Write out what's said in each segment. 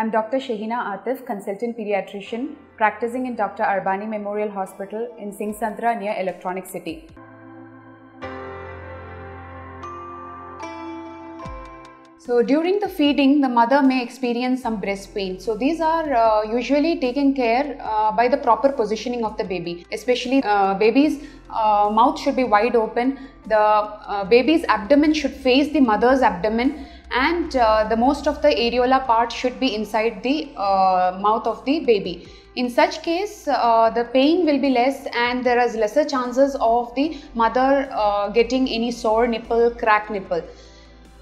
I'm Dr. Shaheena Athif, consultant pediatrician, practicing in Dr. Arbani Memorial Hospital in Singasandra near Electronic City. So during the feeding, the mother may experience some breast pain. So these are uh, usually taken care uh, by the proper positioning of the baby. Especially uh, baby's uh, mouth should be wide open. The uh, baby's abdomen should face the mother's abdomen and uh, the most of the areola part should be inside the uh, mouth of the baby. In such case, uh, the pain will be less and there is lesser chances of the mother uh, getting any sore nipple, crack nipple.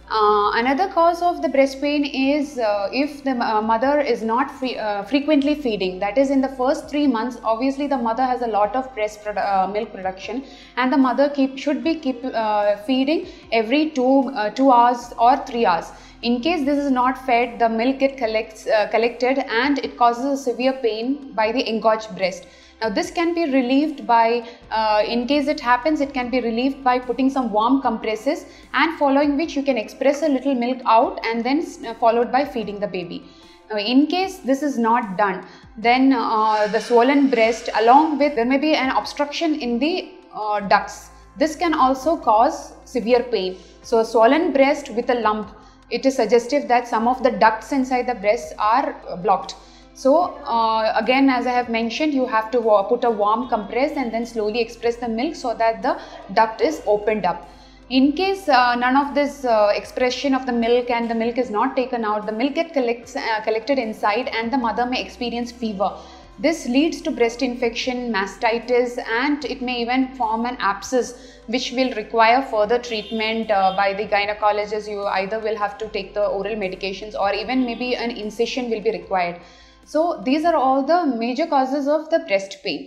Uh, another cause of the breast pain is uh, if the uh, mother is not free, uh, frequently feeding that is in the first three months obviously the mother has a lot of breast produ uh, milk production and the mother keep, should be keep uh, feeding every two, two hours or three hours. In case this is not fed the milk get collects, collected and it causes a severe pain by the engorged breast now this can be relieved by, uh, in case it happens, it can be relieved by putting some warm compresses and following which you can express a little milk out and then uh, followed by feeding the baby. Now, in case this is not done, then uh, the swollen breast along with there may be an obstruction in the uh, ducts. This can also cause severe pain. So, a swollen breast with a lump, it is suggestive that some of the ducts inside the breast are blocked. So uh, again as I have mentioned you have to put a warm compress and then slowly express the milk so that the duct is opened up. In case uh, none of this uh, expression of the milk and the milk is not taken out, the milk gets uh, collected inside and the mother may experience fever. This leads to breast infection, mastitis and it may even form an abscess which will require further treatment uh, by the gynecologist. You either will have to take the oral medications or even maybe an incision will be required. So these are all the major causes of the breast pain.